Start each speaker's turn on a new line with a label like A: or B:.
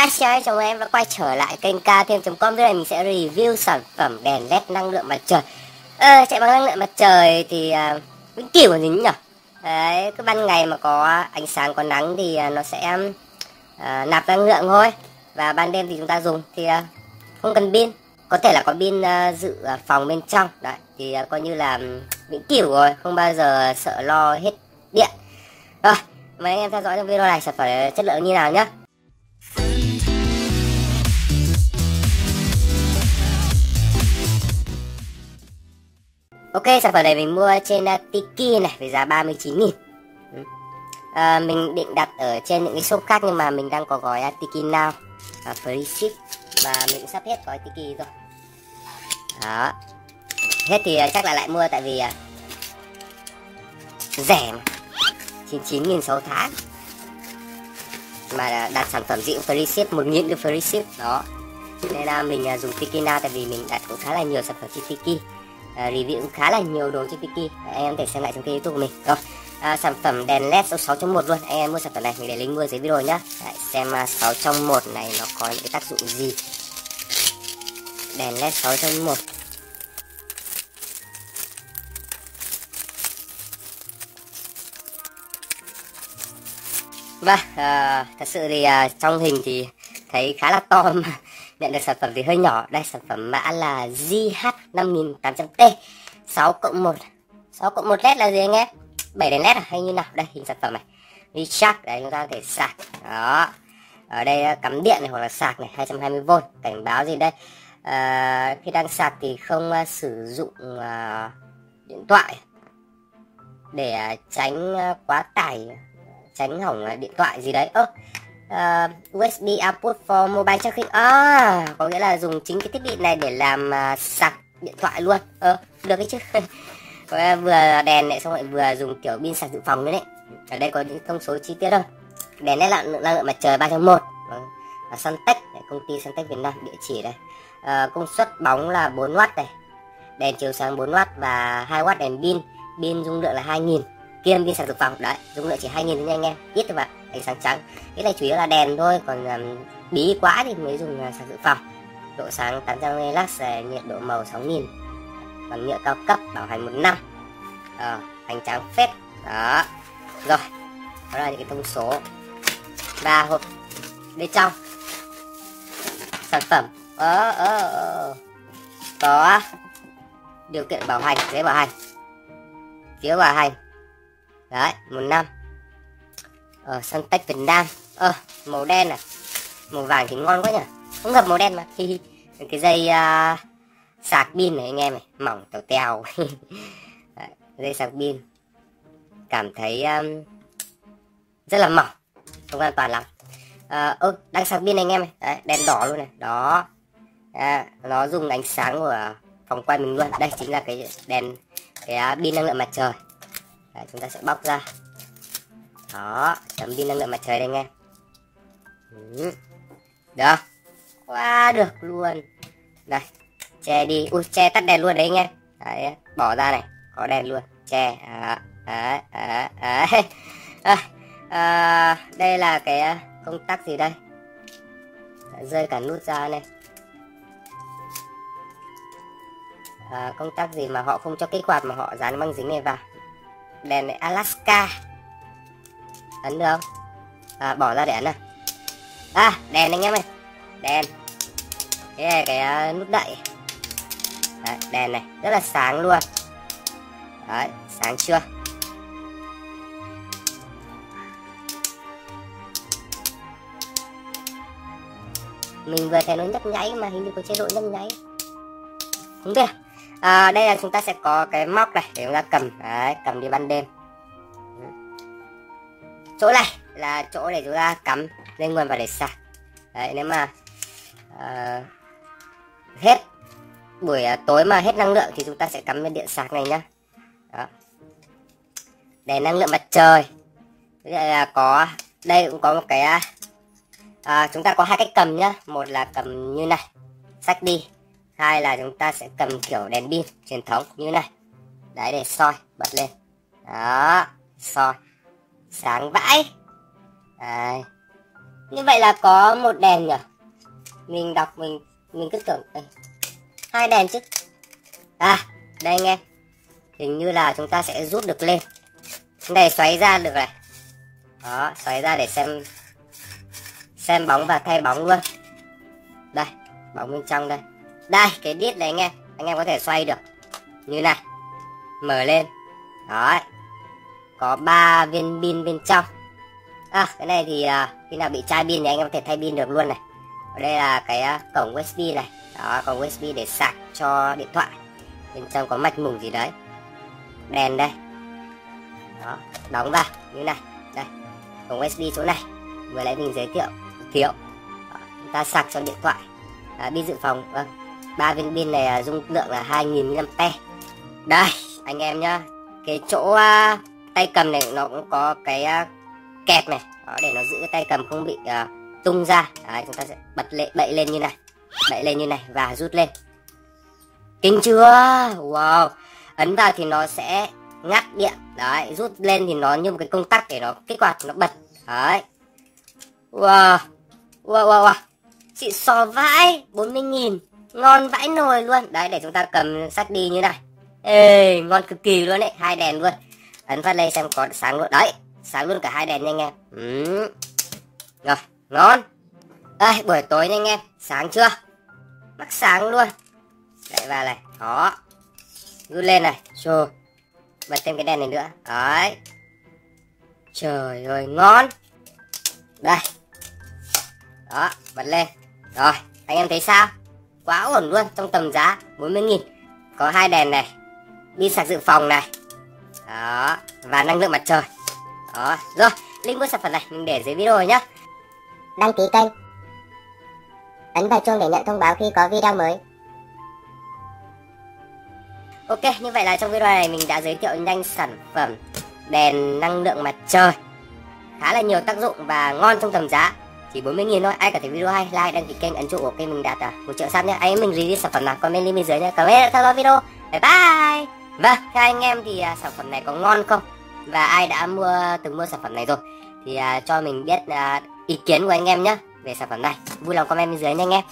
A: Hi, chào chào em đã quay trở lại kênh ca thêm.com Đây này mình sẽ review sản phẩm đèn led năng lượng mặt trời. À, Chạy bằng năng lượng mặt trời thì uh, vĩnh cửu là gì nhỉ? Đấy, cứ ban ngày mà có ánh sáng có nắng thì uh, nó sẽ uh, nạp năng lượng thôi. Và ban đêm thì chúng ta dùng thì uh, không cần pin. Có thể là có pin uh, dự uh, phòng bên trong. Đấy, thì uh, coi như là um, vĩnh cửu rồi Không bao giờ sợ lo hết điện. Rồi, mời anh em theo dõi trong video này sản phẩm chất lượng như nào nhé Ok, sản phẩm này mình mua trên uh, Tiki này với giá 39.000 à, ừ. ờ, Mình định đặt ở trên những cái shop khác nhưng mà mình đang có gói uh, Tiki Now uh, Free ship. Và mình sắp hết gói Tiki rồi. Đó. Hết thì uh, chắc là lại mua tại vì uh, Rẻ mà. 99.000 6 tháng. Mà uh, đặt sản phẩm gì cũng free ship 1.000 được free ship. Đó. Nên là mình uh, dùng Tiki Now tại vì mình đặt cũng khá là nhiều sản phẩm trên Tiki à, review cũng khá là nhiều đồ trên Tiki. Anh em có thể xem lại trong kênh youtube của mình. Rồi à, sản phẩm đèn led số 6 trong 1 luôn. Anh em mua sản phẩm này mình để link mua dưới video nhá. Đấy, xem uh, 6 trong 1 này nó có những cái tác dụng gì. Đèn led 6 trong 1 Vâng, à, thật sự thì à, trong hình thì thấy khá là to mà nhận được sản phẩm thì hơi nhỏ. Đây sản phẩm mã là GH5800T 6 cộng 1 6 cộng 1 led là gì anh em? 7 đèn led à? Hay như nào? Đây hình sản phẩm này. Recharge đấy chúng ta có thể sạc. Đó. Ở đây ờ, cắm điện này hoặc là sạc này 220V cảnh báo gì đây? À, khi đang sạc thì không uh, sử dụng uh, điện thoại để uh, tránh uh, quá tải tránh hỏng uh, điện thoại gì đấy. Ơ uh, USB output for mobile charging. À, có nghĩa là dùng chính cái thiết bị này để làm uh, sạc điện thoại luôn. Ờ được đấy chứ. Vừa đèn này xong lại vừa dùng kiểu pin sạc dự phòng nữa đấy. Ở đây có những thông số chi tiết đâu. đèn này là năng lượng mặt trời 3.1 vâng. Suntech công ty Suntech Việt Nam địa chỉ đây. À, công suất bóng là 4W này đèn chiếu sáng 4W và 2W đèn pin. Pin dung lượng là 2000 kiêm pin sạc dự phòng đấy dung lượng chỉ 2000 thôi nha anh em. Ít thôi bạn ánh sáng trắng. Cái này chủ yếu là đèn thôi còn um, bí quá thì mới dùng à, uh, sạc dự phòng. Độ sáng 800 lux nhiệt độ màu 6000 bằng nhựa cao cấp bảo hành một năm. À, ánh trắng phết. Đó. Rồi đó là những cái thông số. Và hộp. Bên trong. Sản phẩm. Ờ, ờ, ờ, ờ. có điều kiện bảo hành giấy bảo hành. Phiếu bảo hành. Đấy một năm ở ờ, Suntech Việt Nam. Ờ màu đen à? Màu vàng thì ngon quá nhỉ? Không gặp màu đen mà. Cái dây uh, sạc pin này anh em này mỏng tèo tèo. Dây sạc pin. Cảm thấy um, rất là mỏng. Không an toàn lắm. À, ơ đang sạc pin này anh em này Đấy, đèn đỏ luôn này. Đó. À, nó dùng ánh sáng của phòng quay mình luôn. Đây chính là cái đèn cái à, pin năng lượng mặt trời. Đấy, chúng ta sẽ bóc ra đó chấm pin năng lượng mặt trời đây nghe ừ. được. Quá được luôn. Đây che đi. Ui che tắt đèn luôn đấy nghe đấy bỏ ra này. Có đèn luôn. Che. À, à, à, à, à, à, đây là cái à, công tắc gì đây? Rơi cả nút ra này. À, công tắc gì mà họ không cho kích hoạt mà họ dán băng dính này vào? Đèn này Alaska ấn được không? À, bỏ ra để ấn à à đèn anh em ơi. Đèn. Cái này cái uh, nút đậy. Đấy, đèn này rất là sáng luôn. Đấy, sáng chưa? Mình vừa thấy nó nhấp nháy mà hình như có chế độ nhấp nháy. Không biết à, đây là chúng ta sẽ có cái móc này để chúng ta cầm. Đấy cầm đi ban đêm chỗ này là chỗ để chúng ta cắm lên nguồn và để sạc. Đấy nếu mà uh, hết buổi ờ, tối mà hết năng lượng thì chúng ta sẽ cắm lên điện sạc này nhá. Đó. Để năng lượng mặt trời. Đây là có đây cũng có một cái uh, chúng ta có hai cách cầm nhá. Một là cầm như này sách đi. Hai là chúng ta sẽ cầm kiểu đèn pin truyền thống như này. Đấy để soi bật lên. Đó soi sáng vãi. À, như vậy là có một đèn nhỉ? Mình đọc mình mình cứ tưởng đây. hai đèn chứ. À đây anh em. Hình như là chúng ta sẽ rút được lên. Cái này xoáy ra được này. Đó xoáy ra để xem xem bóng và thay bóng luôn. Đây bóng bên trong đây. Đây cái đít này anh em. Anh em có thể xoay được. Như này. Mở lên. Đó có ba viên pin bên trong. À cái này thì à, khi nào bị chai pin thì anh em có thể thay pin được luôn này. Ở đây là cái à, cổng USB này. Đó cổng USB để sạc cho điện thoại. Bên trong có mạch mùng gì đấy. Đèn đây. Đó đóng vào như này. Đây cổng USB chỗ này. Vừa nãy mình giới thiệu thiếu chúng ta sạc cho điện thoại. À, pin dự phòng vâng. Ba viên pin này à, dung lượng là 2000 mAh. Đây anh em nhá. Cái chỗ uh, tay cầm này nó cũng có cái uh, kẹp này. Đó, để nó giữ cái tay cầm không bị uh, tung ra. Đấy, chúng ta sẽ bật lệ bậy lên như này. Bậy lên như này và rút lên. Kinh chưa? Wow. Ấn vào thì nó sẽ ngắt điện. Đấy rút lên thì nó như một cái công tắc để nó kích hoạt nó bật. Đấy. Wow. Wow wow, wow. chị sò vãi 40 nghìn. Ngon vãi nồi luôn. Đấy để chúng ta cầm sách đi như này. Ê ngon cực kỳ luôn đấy hai đèn luôn ấn phát lên xem có sáng luôn. Đấy, sáng luôn cả hai đèn nha anh em. Ừ. rồi, ngon. Đây buổi tối nha anh em. Sáng chưa? Mắc sáng luôn. Đẩy vào này. Đó. Rút lên này. Rồi bật thêm cái đèn này nữa. Đấy. Trời ơi, ngon. Đây. Đó, bật lên. Rồi, anh em thấy sao? Quá ổn luôn, trong tầm giá 40 nghìn. Có hai đèn này. Pin sạc dự phòng này đó và năng lượng mặt trời. Đó rồi link mua sản phẩm này mình để dưới video rồi nhá.
B: Đăng ký kênh. Ấn vào chuông để nhận thông báo khi có video mới.
A: Ok như vậy là trong video này mình đã giới thiệu nhanh sản phẩm đèn năng lượng mặt trời. Khá là nhiều tác dụng và ngon trong tầm giá. Chỉ 40 nghìn thôi ai cảm thấy video hay like đăng ký kênh ấn chuông của kênh mình đạt à, một triệu sub nhé anh em mình review sản phẩm nào comment link bên dưới nhé cảm ơn đã theo dõi video. Bye bye vâng theo anh em thì à, sản phẩm này có ngon không? Và ai đã mua từng mua sản phẩm này rồi? Thì à, cho mình biết à, ý kiến của anh em nhé về sản phẩm này. Vui lòng comment bên dưới nha anh em.